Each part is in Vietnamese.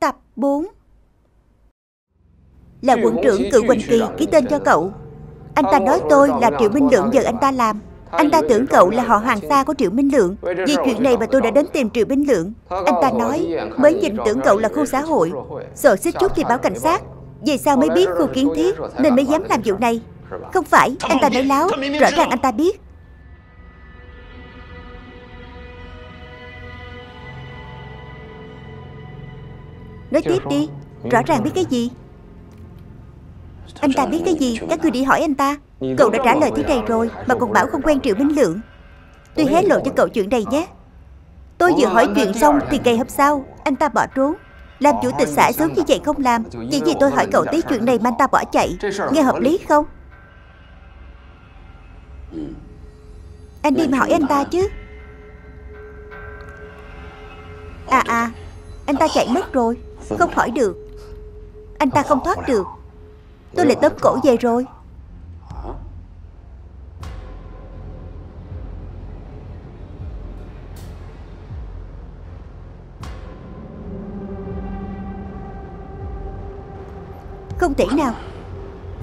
Tập 4 Là quận trưởng cựu Quỳnh Kỳ ký tên cho cậu. Anh ta nói tôi là Triệu Minh Lượng giờ anh ta làm. Anh ta tưởng cậu là họ hàng xa của Triệu Minh Lượng. Vì chuyện này mà tôi đã đến tìm Triệu Minh Lượng. Anh ta nói mới nhìn tưởng cậu là khu xã hội. Sợ xích chút thì báo cảnh sát. Vì sao mới biết khu kiến thiết Nên mới dám làm vụ này. Không phải, anh ta nói láo Rõ ràng anh ta biết Nói tiếp đi. Rõ ràng biết cái gì? Anh ta biết cái gì? Các ngươi đi hỏi anh ta. Cậu đã trả lời thế này rồi Mà còn bảo không quen Triệu Minh Lượng. Tôi hé lộ cho cậu chuyện này nhé. Tôi vừa hỏi chuyện xong Thì ngày hôm sau Anh ta bỏ trốn. Làm chủ tịch xã sớm như vậy không làm Chỉ vì tôi hỏi cậu tí chuyện này mà anh ta bỏ chạy. Nghe hợp lý? không? Anh đi mà hỏi anh ta chứ. À à. Anh ta chạy mất rồi không khỏi được. Anh ta không thoát được. Tôi lại tóm cổ về rồi. Không thể nào.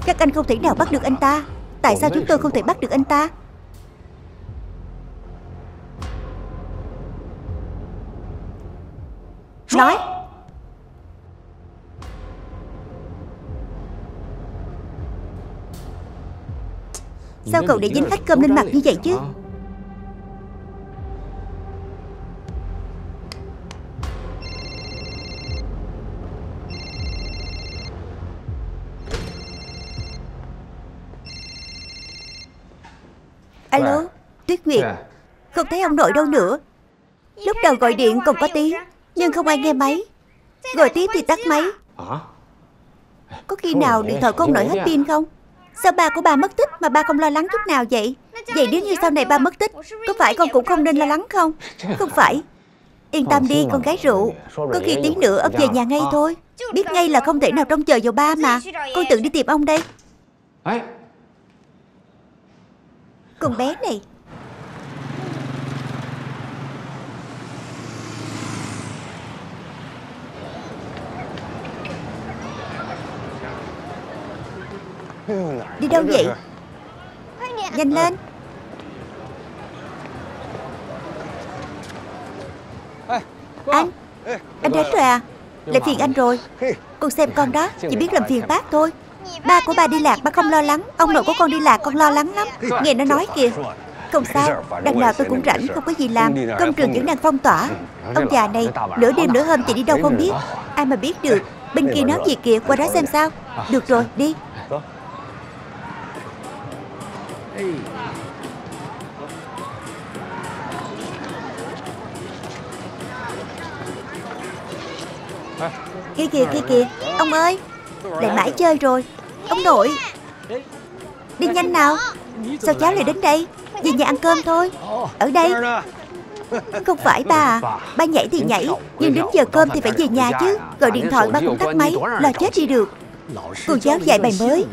Các anh không thể nào bắt được anh ta. Tại sao chúng tôi không thể bắt được anh ta? Nói. Sao cậu để dính khách cơm lên mặt như vậy chứ? Alo Tuyết Nguyệt. Không thấy ông nội đâu nữa. Lúc đầu gọi điện còn có tiếng Nhưng không ai nghe máy. Gọi tiếp thì tắt máy. Có khi nào điện thoại của ông nội hết pin không Sao ba của ba mất tích mà ba không lo lắng chút nào vậy? Vậy nếu như sau này ba mất tích Có phải con cũng không nên lo lắng không? Không phải. Yên tâm đi con gái rượu. Có khi tí nữa ông về nhà ngay thôi. Biết ngay là không thể nào trông chờ vào ba mà. Con tự đi tìm ông đây. Con bé này Đi đâu vậy? Nhanh lên. Anh. Anh đến rồi à? Lại phiền anh rồi. Con xem con đó Chỉ biết làm phiền bác thôi. Ba của ba đi lạc ba không lo lắng. Ông nội của con đi lạc con lo lắng lắm. Nghe nó nói kìa. Không sao Đằng nào tôi cũng rảnh không có gì làm. Công trường vẫn đang phong tỏa. Ông già này Nửa đêm nửa hôm thì đi đâu không biết. Ai mà biết được Bên kia nói gì kìa Qua đó xem sao. Được rồi đi Kia kìa kia kìa Ông ơi, Lại mãi chơi rồi. Ông nội. Đi nhanh nào. Sao cháu lại đến đây? Về nhà ăn cơm thôi. Ở đây. Không phải ba à. Ba nhảy thì nhảy, Nhưng đến giờ cơm thì phải về nhà chứ. Gọi điện thoại ba cũng tắt máy, Lo chết đi được. Cô giáo dạy bài mới.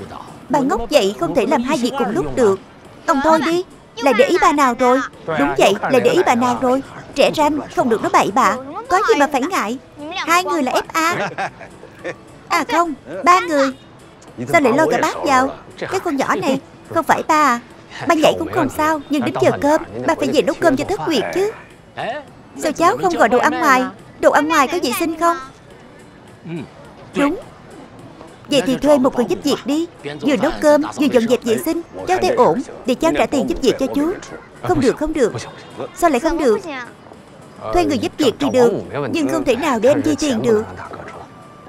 Bà ngốc vậy không thể làm hai việc cùng lúc được. Ông thôi đi. Là để ý bà nào rồi? Đúng vậy là để ý bà nào rồi? Trẻ ranh không được nói bậy bạ Có gì mà phải ngại? Hai người là FA À không, Ba người. Sao lại lôi cả bác vào? Cái con nhỏ này, Không phải ba à? Ba nhảy cũng không sao, Nhưng đến giờ cơm, Ba phải về nấu cơm cho thất nguyệt chứ. Sao cháu không gọi đồ ăn ngoài? Đồ ăn ngoài có vệ sinh không? Đúng. Vậy thì thuê một người giúp việc đi. Vừa nấu cơm vừa dọn dẹp vệ sinh Cháu thấy ổn Để cháu trả tiền giúp việc cho chú. Không được không được. Sao lại không được? Thuê người giúp việc thì được Nhưng không thể nào để anh chi tiền được.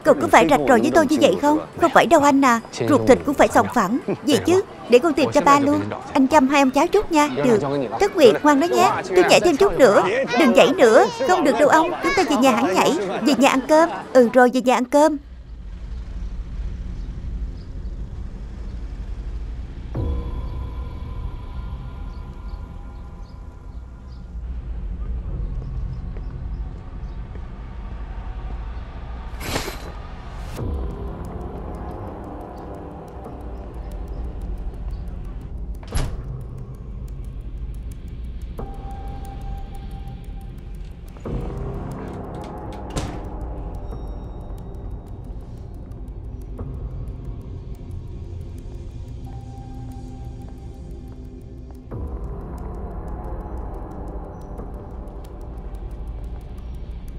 Cậu có phải rạch ròi với tôi như vậy không? Không phải đâu anh à. Ruột thịt cũng phải sòng phẳng. Vậy chứ Để con tìm cho ba luôn. Anh chăm hai ông cháu chút nha. Được. Thất Nguyệt ngoan đó nhé Tôi nhảy thêm chút nữa. Đừng nhảy nữa. Không được đâu ông. Chúng ta về nhà hẳn nhảy. Về nhà ăn cơm. Ừ rồi về nhà ăn cơm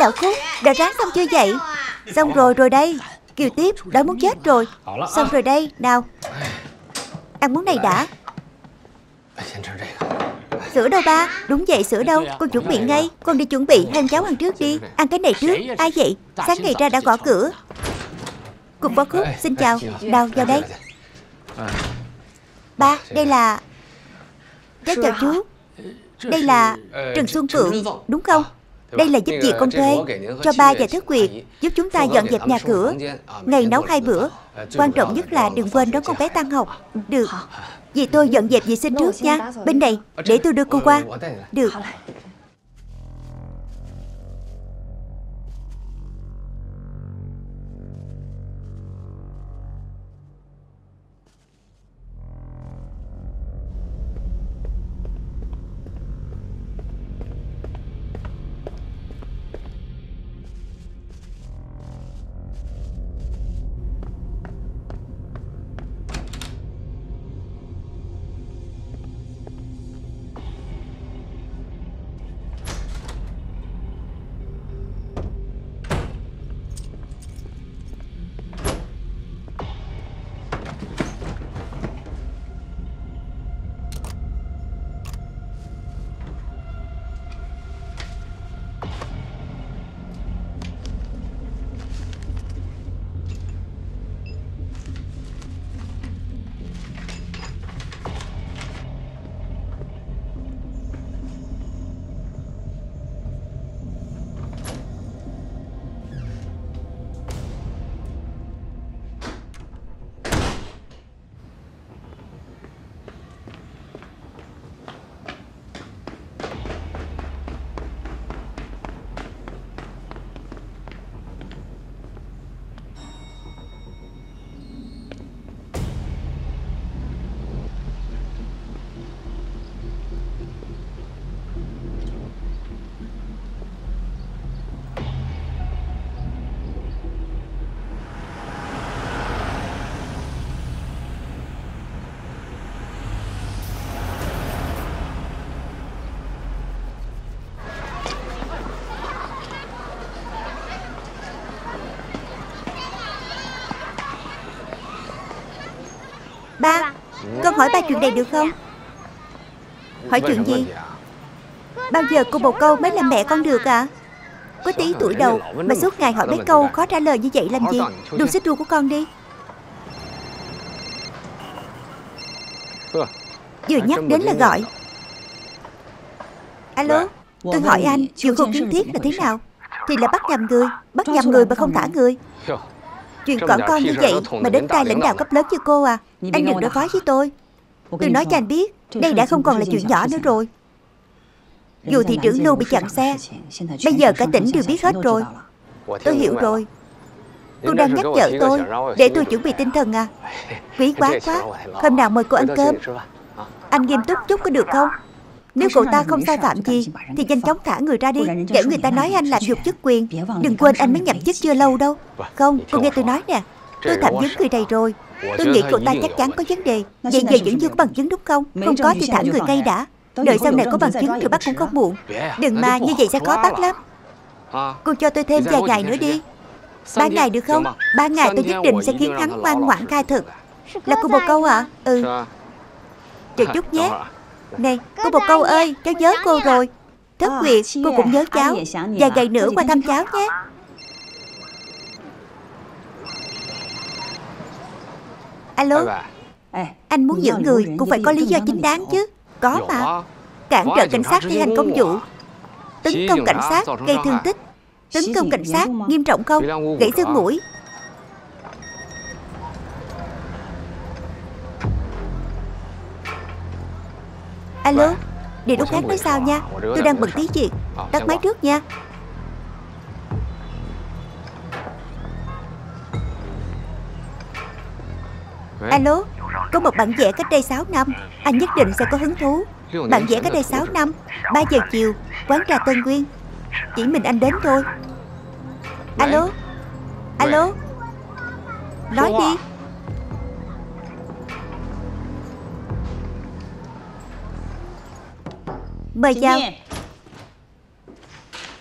Lão Khúc Đã ráng xong chưa vậy? Xong rồi rồi đây. Kiều tiếp, Đã muốn chết rồi. Xong rồi đây, Nào. Ăn món này đã. Sữa đâu ba? Đúng vậy, sữa đâu? Con chuẩn bị ngay. Con đi chuẩn bị Hai cháu ăn trước đi. Ăn cái này trước. Ai vậy? Sáng ngày ra đã gõ cửa. Cục phó khúc, Xin chào. Nào, vào đây. Ba, Đây là Cháu chào chú. Đây là Trần Xuân Phượng, Đúng không? Đây là giúp việc con thuê Cho ba và thất quyệt Giúp chúng ta dọn dẹp nhà cửa Ngày nấu hai bữa Quan trọng nhất là đừng quên đón con bé tan học Được Vì tôi dọn dẹp vệ sinh trước nha Bên này Để tôi đưa cô qua Được Ba Con hỏi ba chuyện này được không? Hỏi chuyện gì? Bao giờ cô bồ câu mới làm mẹ con được à Có tí tuổi đầu Mà suốt ngày hỏi mấy câu khó trả lời như vậy làm gì? Đùa xích đua của con đi. Vừa nhắc đến là gọi. Alo Tôi hỏi anh Chuyện không kiến thiết là thế nào Thì là bắt nhầm người Bắt nhầm người mà không thả người Chuyện còn con như vậy mà đến tay lãnh đạo cấp lớn như cô à? Anh đừng đối phó với tôi. Tôi nói cho anh biết Đây đã không còn là chuyện nhỏ nữa rồi. Dù thị trưởng Lưu bị chặn xe Bây giờ cả tỉnh đều biết hết rồi. Tôi hiểu rồi. Cô đang nhắc nhở tôi Để tôi chuẩn bị tinh thần à. Quý quá quá. Hôm nào mời cô ăn cơm. Anh nghiêm túc chút có được không nếu cậu ta không sai phạm gì Thì nhanh chóng thả người ra đi Để người ta nói anh làm dục chức quyền. Đừng quên anh mới nhậm chức chưa lâu đâu. Không, cô nghe tôi nói nè Tôi thẩm vấn người này rồi. Tôi nghĩ cậu ta chắc chắn có vấn đề. Vậy giờ vẫn chưa có bằng chứng đúng không? Không có thì thả người ngay đã. Đợi sau này có bằng chứng rồi bắt cũng không muộn Đừng mà như vậy sẽ khó bắt lắm. Cô cho tôi thêm vài ngày nữa đi Ba ngày được không Ba ngày tôi nhất định sẽ khiến hắn ngoan ngoãn khai thực Là cô bồ câu ạ Ừ Chờ chút nhé này cô một câu ơi Cháu nhớ cô rồi. Thất Nguyệt cô cũng nhớ cháu. Vài ngày nữa qua thăm cháu nhé. Alo? Anh muốn giữ người cũng phải có lý do chính đáng chứ. Có mà. Cản trở cảnh sát thi hành công vụ. Tấn công cảnh sát gây thương tích. Tấn công cảnh sát nghiêm trọng không? Gãy xương mũi Alo Để lúc khác nói sao nha. Tôi đang bận tí chuyện Tắt máy trước nha. Alo Có một bản vẽ cách đây 6 năm. Anh nhất định sẽ có hứng thú. Bản vẽ cách đây 6 năm 3 giờ chiều Quán trà Tân Nguyên. Chỉ mình anh đến thôi. Alo Alo. Nói đi Mời chào.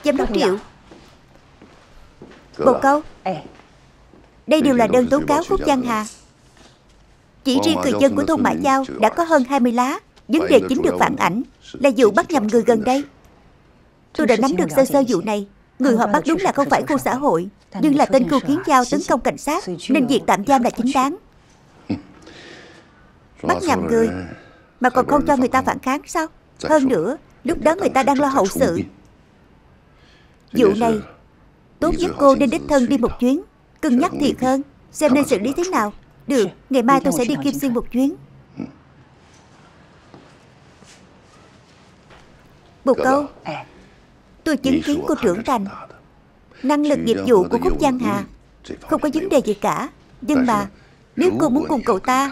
Giám đốc Triệu. Bồ câu. Đây đều là đơn tố cáo Khúc Giang Hà. Chỉ riêng người dân của thôn Mã Giao Đã có hơn 20 lá. Vấn đề chính được phản ảnh Là vụ bắt nhầm người gần đây. Tôi đã nắm được sơ sơ vụ này. Người họ bắt đúng là không phải khu xã hội Nhưng là tên khu kiến giao tấn công cảnh sát Nên việc tạm giam là chính đáng. Bắt nhầm người Mà còn không cho người ta phản kháng sao Hơn nữa Lúc đó người ta đang lo hậu sự. Vụ này Tốt nhất cô nên đích thân đi một chuyến. Cân nhắc thiệt hơn Xem nên xử lý thế nào. Được, ngày mai tôi sẽ đi Kim Xuyên một chuyến. Bồ câu Tôi chứng kiến cô trưởng thành. Năng lực nghiệp vụ của Khúc Giang Hà. Không có vấn đề gì cả. Nhưng mà Nếu cô muốn cùng cậu ta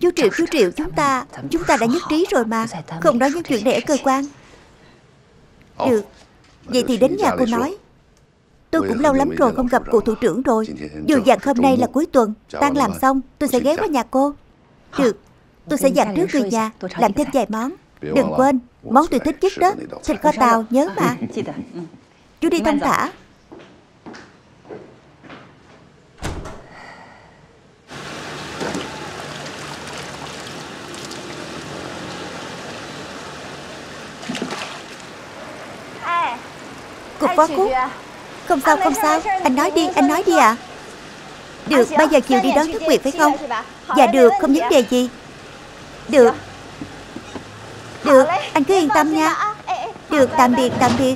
Chú Triệu, chú Triệu, chúng ta Chúng ta đã nhất trí rồi mà. Không nói những chuyện này ở cơ quan. Được. Vậy thì đến nhà cô nói. Tôi cũng lâu lắm rồi không gặp cụ thủ trưởng rồi. Dù dặn hôm nay là cuối tuần Tan làm xong tôi sẽ ghé qua nhà cô. Được. Tôi sẽ dặn trước người nhà Làm thêm vài món. Đừng quên Món tôi thích nhất đó Thịt kho tàu nhớ mà. Chú đi thông thả Cục phó khúc Không sao không sao. Anh nói đi anh nói đi ạ. à. Được bây giờ chiều đi đón thức Nguyệt phải không? Dạ được không vấn đề gì? Được. Được anh cứ yên tâm nha. Được tạm biệt tạm biệt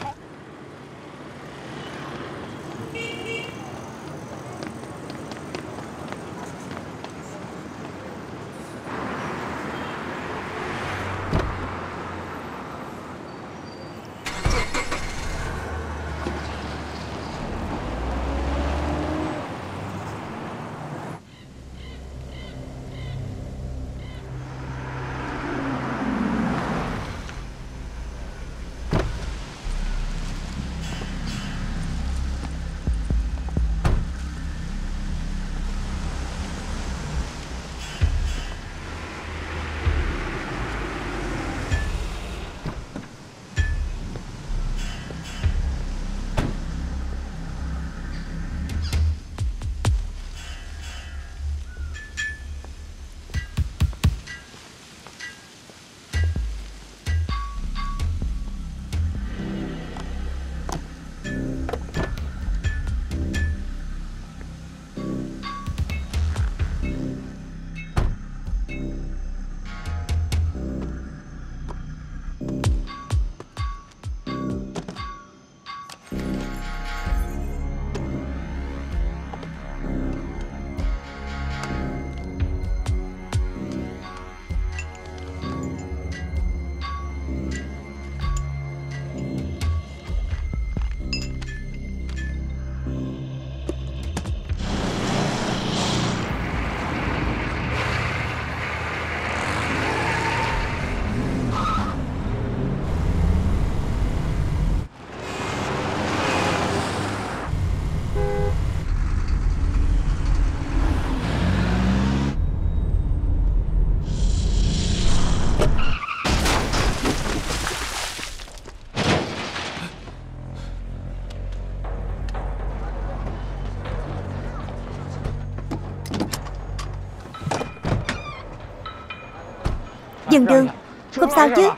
Dừng đường Không sao chứ.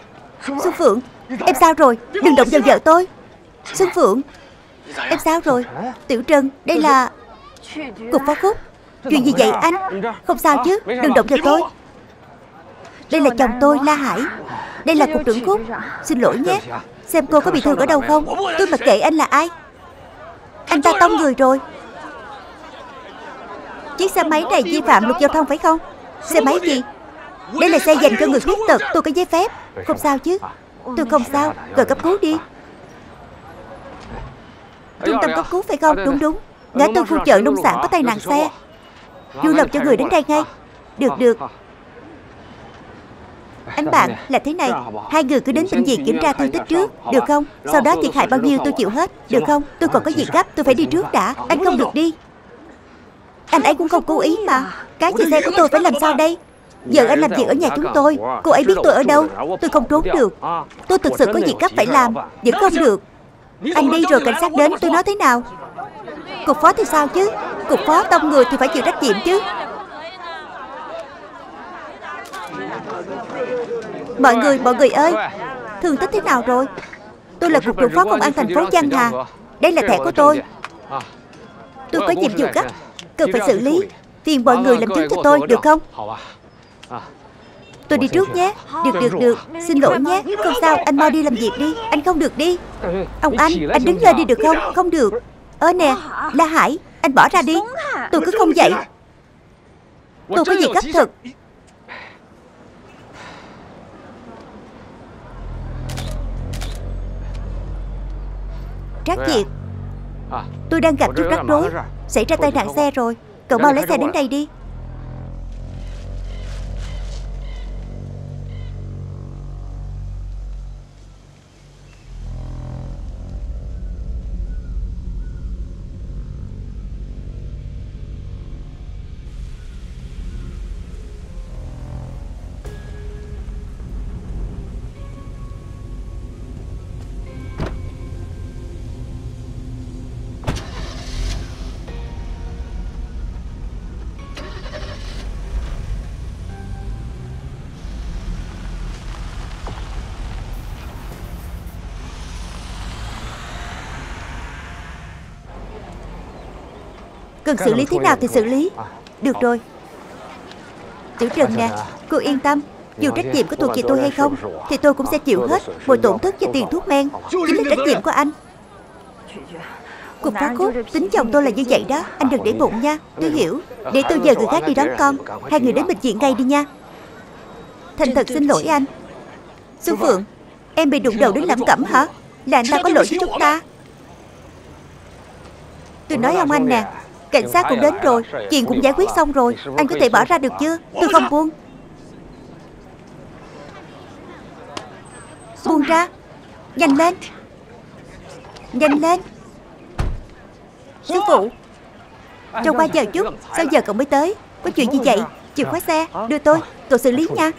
Xuân Phượng, Em sao rồi? Đừng động vào vợ tôi. Xuân Phượng, Em sao rồi? Tiểu Trân, Đây là Cục phó khúc Chuyện gì vậy, anh? Không sao chứ. Đừng động vào tôi. Đây là chồng tôi, La Hải. Đây là cục trưởng khúc. Xin lỗi nhé. Xem cô có bị thương ở đâu không? Tôi mặc kệ anh là ai. Anh ta tông người rồi. Chiếc xe máy này vi phạm luật giao thông phải không? Xe máy gì? Đây là xe dành cho người khuyết tật, Tôi có giấy phép. Không sao chứ. Tôi không sao. Gọi cấp cứu đi. Trung tâm cấp cứu phải không? Đúng đúng. Ngã tư khu chợ nông sản có tai nạn xe. Du lộc cho người đến đây ngay. Được được. Anh bạn, là thế này. Hai người cứ đến bệnh viện kiểm tra thương tích trước. Được không? Sau đó thiệt hại bao nhiêu tôi chịu hết. Được không? Tôi còn có việc gấp? Tôi phải đi trước đã. Anh không được đi. Anh ấy cũng không cố ý mà. Cái gì xe của tôi phải làm sao đây? Giờ anh làm việc ở nhà chúng tôi. Cô ấy biết tôi ở đâu. Tôi không trốn được. Tôi thực sự có việc gấp phải làm. Vẫn không được. Anh đi rồi cảnh sát đến. Tôi nói thế nào? Cục phó thì sao chứ? Cục phó tông người thì phải chịu trách nhiệm chứ. Mọi người, mọi người ơi. Thương tích thế nào rồi? Tôi là cục trưởng phó công an thành phố Giang Hà. Đây là thẻ của tôi. Tôi có nhiệm vụ gấp. Cần phải xử lý. Phiền mọi người làm chứng cho tôi được không? Tôi đi trước nhé. Được được được. Xin lỗi nhé. Không sao. Anh mau đi làm việc đi. Anh không được đi. Ông anh Anh đứng lên đi được không? Không được. Ơ nè, La Hải, Anh bỏ ra đi. Tôi cứ không dậy. Tôi có việc gấp thật Trác Diệt Tôi đang gặp chút rắc rối. Xảy ra tai nạn xe rồi. Cậu mau lấy xe đến đây đi. Cần xử lý thế nào thì xử lý. Được rồi. Tiểu Trần nè Cô yên tâm. Dù trách nhiệm có thuộc về tôi hay không Thì tôi cũng sẽ chịu hết Mọi tổn thất và tiền thuốc men. Chính là trách nhiệm của anh. Cục phó cốt Tính chồng tôi là như vậy đó. Anh đừng để bụng nha. Tôi hiểu. Để tôi giờ người khác đi đón con. Hai người đến bệnh viện ngay đi nha. Thành thật xin lỗi anh. Xuân Phượng Em bị đụng đầu đến lẩm cẩm hả? Là anh ta có lỗi với chúng ta. Tôi nói ông anh nè Cảnh sát cũng đến rồi, Chuyện cũng giải quyết xong rồi. Anh có thể bỏ ra được chưa Tôi không buông. Buông ra. Nhanh lên. Nhanh lên. Sư phụ. Cho qua giờ chút. Sao giờ cậu mới tới? Có chuyện gì vậy? Chìa khóa xe. Đưa tôi. Cậu xử lý nha.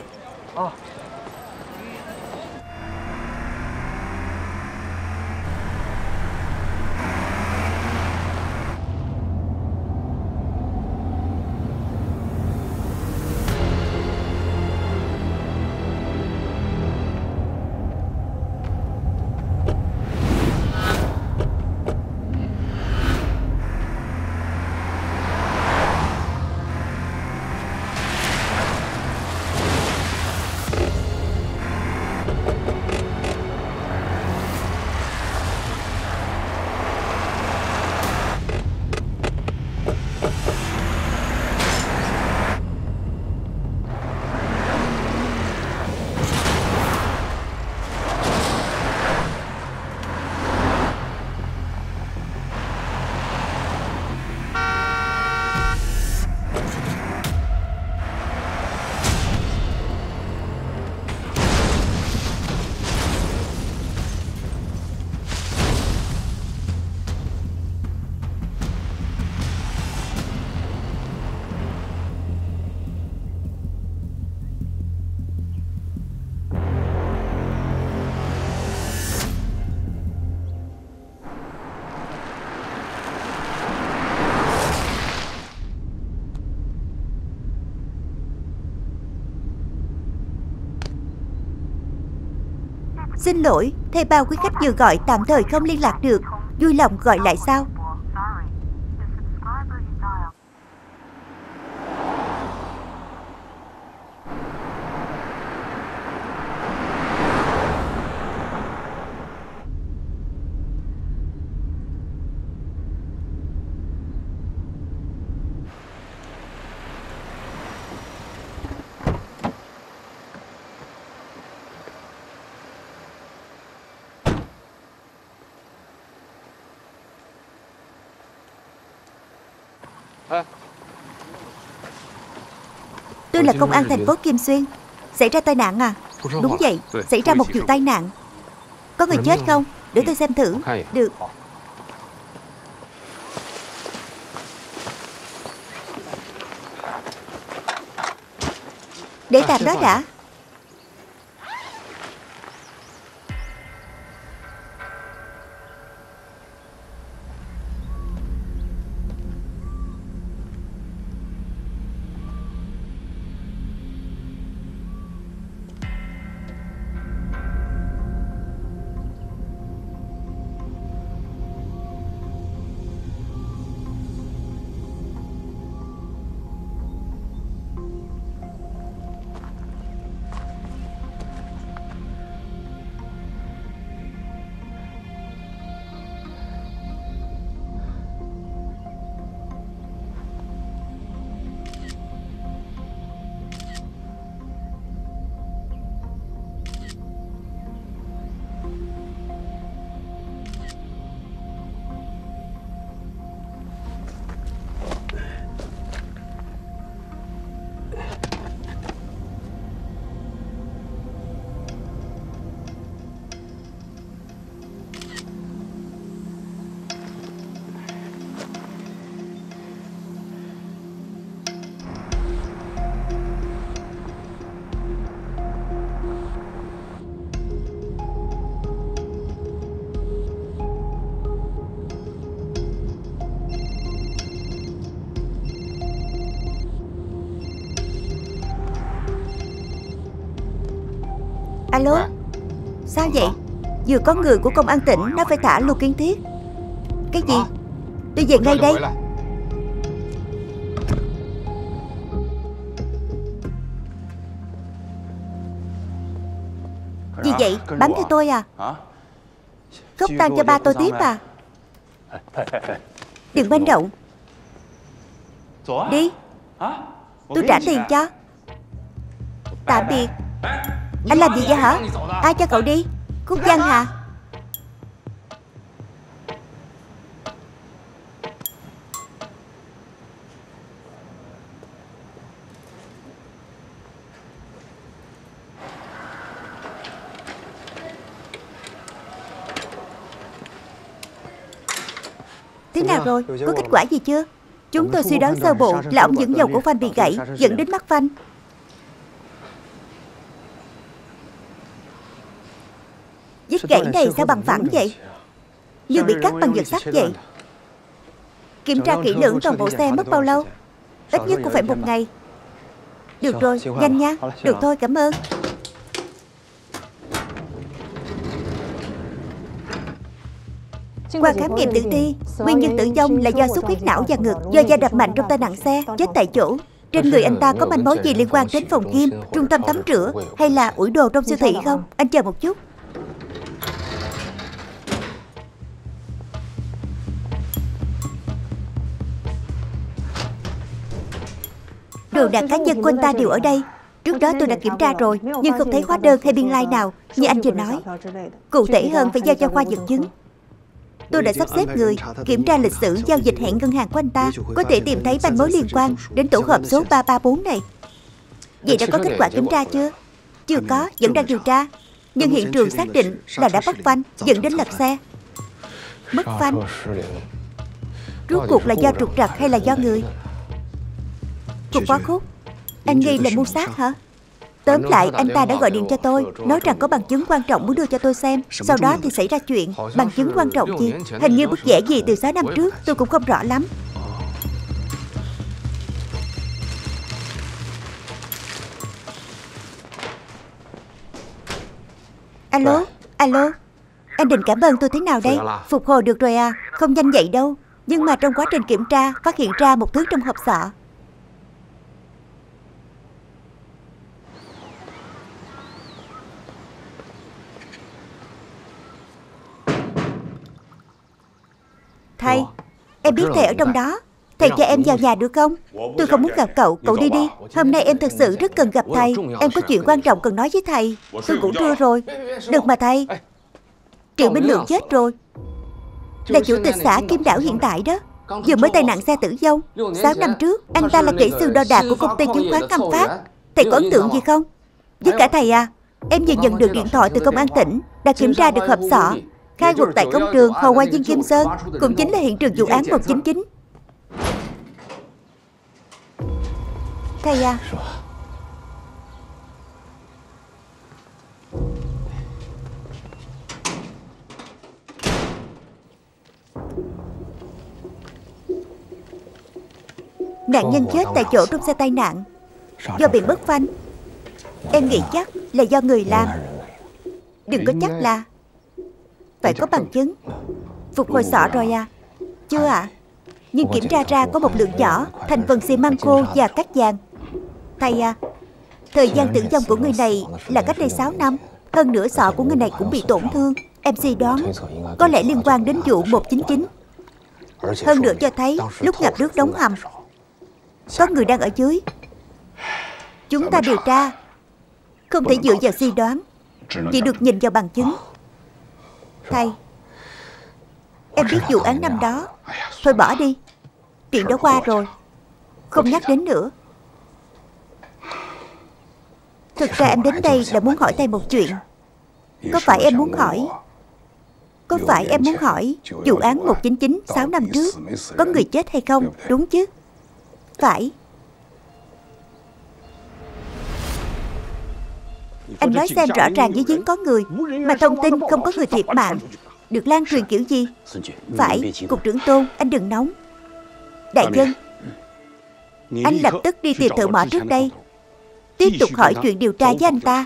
Xin lỗi, thầy bao quý khách vừa gọi tạm thời không liên lạc được. Vui lòng gọi lại sau. Tôi là công an thành phố Kim Xuyên. Xảy ra tai nạn à? Đúng vậy, xảy ra một vụ tai nạn. Có người chết không? Để tôi xem thử. Được. Để tạm đó đã Alo Sao vậy? Vừa có người của công an tỉnh Nó phải thả Lưu Kiến Thiết. Cái gì? Tôi về ngay đây. Gì vậy? Bám theo tôi à? Gốc tan cho ba tôi tiếp à. Đừng manh động Đi. Tôi trả tiền cho. Tạm biệt anh làm gì vậy hả? Ai cho cậu đi? Cúc Văn hả? Thế nào rồi? Có kết quả gì chưa? Chúng tôi suy đoán sơ bộ là ống dẫn dầu của phanh bị gãy, Dẫn đến mắc phanh. Vết gãy này sao bằng phẳng vậy? Như bị cắt bằng vật sắt vậy? Kiểm tra kỹ lưỡng toàn bộ xe mất bao lâu? Ít nhất cũng phải một ngày. Được rồi, nhanh nha. Được thôi, cảm ơn. Qua khám nghiệm tử thi, nguyên nhân tử vong là do xuất huyết não và ngực do da đập mạnh trong tai nạn xe, chết tại chỗ. Trên người anh ta có manh mối gì liên quan đến phòng gym, trung tâm tắm rửa hay là ủi đồ trong siêu thị không? Anh chờ một chút. Đồ đạc cá nhân của anh ta đều ở đây. Trước đó tôi đã kiểm tra rồi Nhưng không thấy hóa đơn hay biên lai like nào Như anh vừa nói. Cụ thể hơn phải giao cho khoa vật chứng. Tôi đã sắp xếp người kiểm tra lịch sử giao dịch hẹn ngân hàng của anh ta. Có thể tìm thấy manh mối liên quan đến tổ hợp số 334 này. Vậy đã có kết quả kiểm tra chưa? Chưa có, vẫn đang điều tra. Nhưng hiện trường xác định là đã bắt phanh dẫn đến lật xe. Mất phanh. Rốt cuộc là do trục trặc hay là do người? Cục quá khúc. Anh nghi là mưu sát hả? Tóm lại anh ta đã gọi điện cho tôi Nói rằng có bằng chứng quan trọng muốn đưa cho tôi xem Sau đó thì xảy ra chuyện. Bằng chứng quan trọng gì? Hình như bức vẽ gì từ 6 năm trước Tôi cũng không rõ lắm. Alo Alo. Anh định cảm ơn tôi thế nào đây? Phục hồi được rồi à Không nhanh vậy đâu. Nhưng mà trong quá trình kiểm tra Phát hiện ra một thứ trong hộp sọ Thầy Em biết thầy ở trong đó. Thầy cho em vào nhà được không? Tôi không muốn gặp cậu, cậu đi đi. Hôm nay em thật sự rất cần gặp thầy. Em có chuyện quan trọng cần nói với thầy. Tôi cũng thưa rồi. Được mà thầy. Triệu Minh Lượng chết rồi. Là chủ tịch xã Kim Đảo hiện tại đó. Vừa mới tai nạn xe tử vong. 6 năm trước Anh ta là kỹ sư đo đạc của công ty chứng khoán Khâm Phát Thầy có ấn tượng gì không? Với cả thầy à. Em vừa nhận được điện thoại từ công an tỉnh Đã kiểm tra được hộp sọ Khai quật tại công trường Hồ Hoa Viên Kim Sơn Cũng chính là hiện trường vụ án 199 Thầy à. Nạn nhân chết tại chỗ trong xe tai nạn. Do bị mất phanh. Em nghĩ chắc là do người làm. Đừng có chắc là phải có bằng chứng Phục hồi sọ rồi à Chưa ạ à? Nhưng kiểm tra ra có một lượng nhỏ Thành phần xi măng khô và cát vàng Thầy à Thời gian tử vong của người này là cách đây 6 năm Hơn nữa sọ của người này cũng bị tổn thương Em suy đoán Có lẽ liên quan đến vụ 199 Hơn nữa cho thấy Lúc ngập nước đóng hầm Có người đang ở dưới Chúng ta điều tra Không thể dựa vào suy đoán Chỉ được nhìn vào bằng chứng Thầy Em biết vụ án năm đó. Thôi bỏ đi. Chuyện đó qua rồi. Không nhắc đến nữa. Thực ra em đến đây là muốn hỏi thầy một chuyện. Có phải em muốn hỏi? Có phải em muốn hỏi Vụ án 199 6 năm trước Có người chết hay không? Đúng chứ? Phải Anh nói xem rõ ràng với giếng có người Mà thông tin không có người thiệt mạng Được lan truyền kiểu gì? Phải, Cục trưởng Tôn, anh đừng nóng. Đại dân Anh lập tức đi tìm thợ mỏ trước đây. Tiếp tục hỏi chuyện điều tra với anh ta.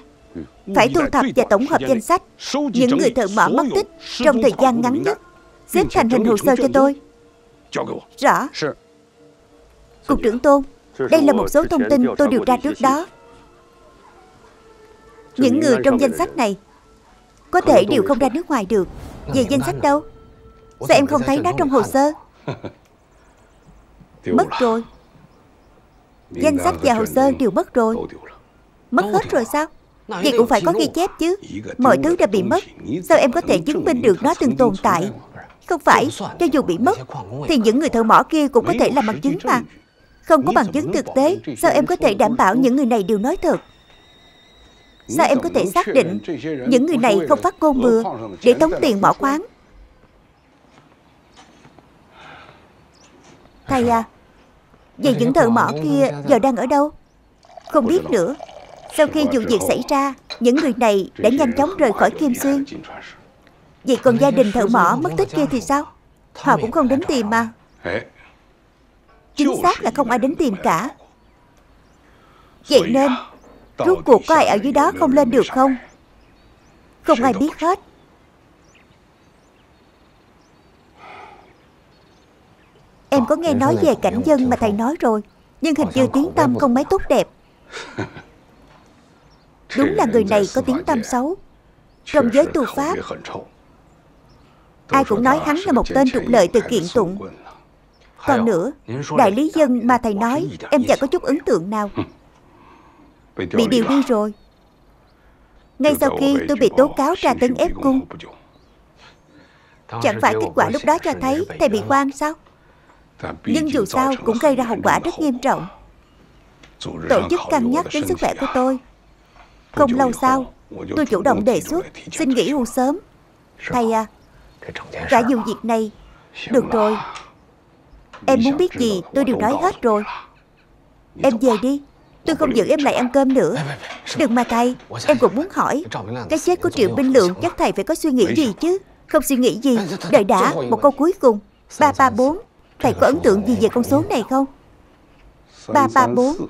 Phải thu thập và tổng hợp danh sách Những người thợ mỏ mất tích Trong thời gian ngắn nhất Xếp thành hình hồ sơ cho tôi. Rõ. Cục trưởng Tôn Đây là một số thông tin tôi điều tra trước đó Những người trong danh sách này Có thể đều không ra nước ngoài được. Về danh sách đâu? Sao em không thấy nó trong hồ sơ? Mất rồi. Danh sách và hồ sơ đều mất rồi. Mất hết rồi sao? Vậy cũng phải có ghi chép chứ. Mọi thứ đã bị mất. Sao em có thể chứng minh được nó từng tồn tại? Không phải Cho dù bị mất Thì những người thợ mỏ kia cũng có thể làm bằng chứng mà. Không có bằng chứng thực tế. Sao em có thể đảm bảo những người này đều nói thật Sao em có thể xác định Những người này không phát ngôn bừa Để tống tiền mỏ khoáng Thầy à Vậy những thợ mỏ kia giờ đang ở đâu? Không biết nữa. Sau khi vụ việc xảy ra Những người này đã nhanh chóng rời khỏi Kim Xuyên Vậy còn gia đình thợ mỏ mất tích kia thì sao? Họ cũng không đến tìm mà. Chính xác là không ai đến tìm cả. Vậy nên Rốt cuộc có ai ở dưới đó không lên được không? Không ai biết hết. Em có nghe nói về cảnh dân mà thầy nói rồi Nhưng hình như tiếng tâm không mấy tốt đẹp. Đúng là người này có tiếng tâm xấu. Trong giới tu Pháp Ai cũng nói hắn là một tên trục lợi từ kiện tụng. Còn nữa Đại lý dân mà thầy nói Em chẳng có chút ấn tượng nào Bị điều đi rồi. Ngay sau khi tôi bị tố cáo tra tấn ép cung Chẳng phải kết quả lúc đó cho thấy Thầy bị quan sao? Nhưng dù sao cũng gây ra hậu quả rất nghiêm trọng. Tổ chức cân nhắc đến sức khỏe của tôi. Không lâu sau Tôi chủ động đề xuất Xin nghỉ hưu sớm. Thầy à Cả vụ việc này. Được rồi. Em muốn biết gì tôi đều nói hết rồi. Em về đi Tôi không giữ em lại ăn cơm nữa. Đừng mà thầy Em cũng muốn hỏi Cái chết của Triệu Binh Lượng Chắc thầy phải có suy nghĩ gì chứ? Không suy nghĩ gì. Đợi đã Một câu cuối cùng. Ba ba bốn Thầy có ấn tượng gì về con số này không? 334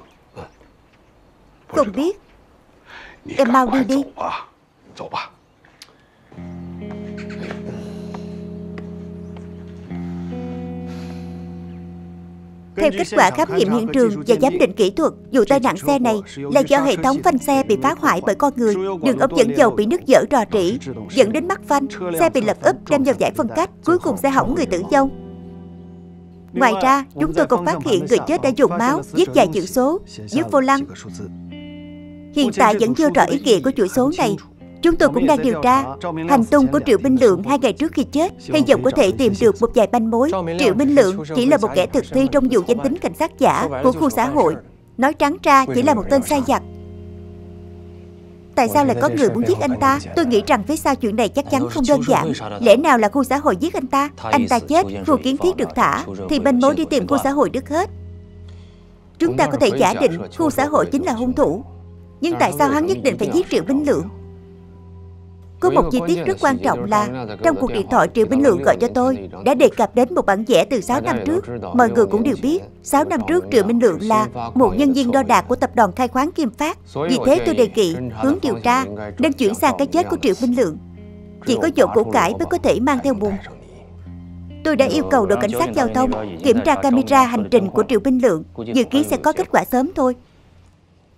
Không biết. Em mau đi đi Theo kết quả khám nghiệm hiện trường và giám định kỹ thuật, vụ tai nạn xe này là do hệ thống phanh xe bị phá hoại bởi con người, đường ống dẫn dầu bị nứt vỡ rò rỉ, dẫn đến mắc phanh, xe bị lật úp đem vào giải phân cách, cuối cùng xe hỏng người tử vong. Ngoài ra, chúng tôi còn phát hiện người chết đã dùng máu viết vài chữ số dưới vô lăng. Hiện tại vẫn chưa rõ ý nghĩa của chuỗi số này. Chúng tôi cũng đang điều tra. Hành tung của Triệu Minh Lượng hai ngày trước khi chết. Hy vọng có thể tìm được một vài manh mối. Triệu Minh Lượng chỉ là một kẻ thực thi trong vụ danh tính cảnh sát giả của khu xã hội. Nói trắng ra chỉ là một tên sai giặc Tại sao lại có người muốn giết anh ta? Tôi nghĩ rằng phía sau chuyện này chắc chắn không đơn giản. Lẽ nào là khu xã hội giết anh ta? Anh ta chết, khu kiến thiết được thả Thì bên mối đi tìm khu xã hội đứt hết. Chúng ta có thể giả định khu xã hội chính là hung thủ. Nhưng tại sao hắn nhất định phải giết Triệu Binh Lượng có một chi tiết rất quan trọng là Trong cuộc điện thoại Triệu Binh Lượng gọi cho tôi Đã đề cập đến một bản vẽ từ 6 năm trước. Mọi người cũng đều biết 6 năm trước Triệu Minh Lượng là Một nhân viên đo đạc của tập đoàn khai khoáng Kim Phát. Vì thế tôi đề nghị hướng điều tra Nên chuyển sang cái chết của Triệu Minh Lượng Chỉ có dọn củ cải mới có thể mang theo bùn Tôi đã yêu cầu đội cảnh sát giao thông Kiểm tra camera hành trình của Triệu Minh Lượng Dự kiến sẽ có kết quả sớm thôi.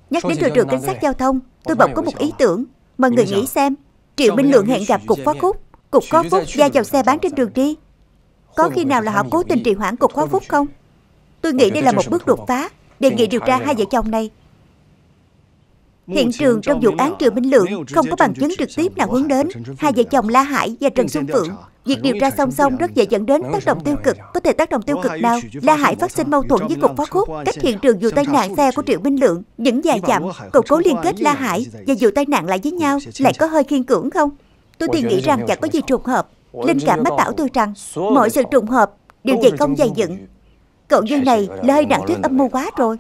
Nhắc đến đội trưởng cảnh sát giao thông Tôi bỗng có một ý tưởng Mọi người nghĩ xem Triệu Minh Lượng hẹn gặp cục phó khúc Cục phó phúc ra vào xe bán trên đường đi. Có khi nào là họ cố tình trì hoãn cục phó phúc không Tôi nghĩ đây là một bước đột phá Đề nghị điều tra hai vợ chồng này Hiện trường trong vụ án Triệu Minh Lượng không có bằng chứng trực tiếp nào hướng đến hai vợ chồng La Hải và Trần Xuân Phượng. Việc điều tra song song rất dễ dẫn đến tác động tiêu cực. Có thể tác động tiêu cực nào? La Hải phát sinh mâu thuẫn với cục phó khúc, cách hiện trường vụ tai nạn xe của Triệu Minh Lượng những vài dặm. Cậu cố liên kết La Hải và vụ tai nạn lại với nhau, lại có hơi khiên cưỡng không? Tôi thì nghĩ rằng chẳng có gì trùng hợp. Linh cảm mách bảo tôi rằng mọi sự trùng hợp đều dày công dày dựng. Cậu như này là hơi nặng thuyết âm mưu quá rồi.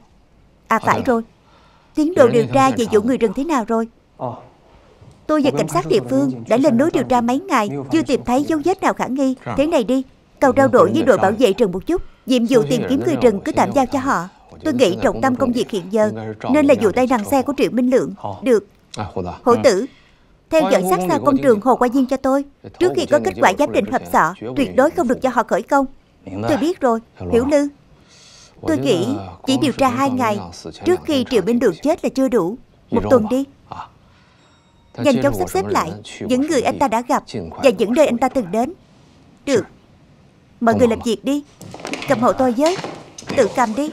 À phải rồi, Tiến độ điều tra về vụ người rừng thế nào rồi? Tôi và cảnh sát địa phương đã lên núi điều tra mấy ngày Chưa tìm thấy dấu vết nào khả nghi. Thế này đi Cầu trao đổi với đội bảo vệ rừng một chút. Nhiệm vụ tìm kiếm người rừng cứ tạm giao cho họ. Tôi nghĩ trọng tâm công việc hiện giờ Nên là vụ tai nạn xe của Triệu Minh Lượng Được Hổ tử Theo dõi sát sao công trường Hồ Qua Diên cho tôi. Trước khi có kết quả giám định hợp sọ Tuyệt đối không được cho họ khởi công. Tôi biết rồi Hiểu Lư Tôi nghĩ chỉ điều tra hai ngày Trước khi Triệu Minh Đường chết là chưa đủ. Một tuần đi. Nhanh chóng sắp xếp lại Những người anh ta đã gặp Và những nơi anh ta từng đến. Được. Mọi người làm việc đi. Cầm hộ tôi với. Tự cầm đi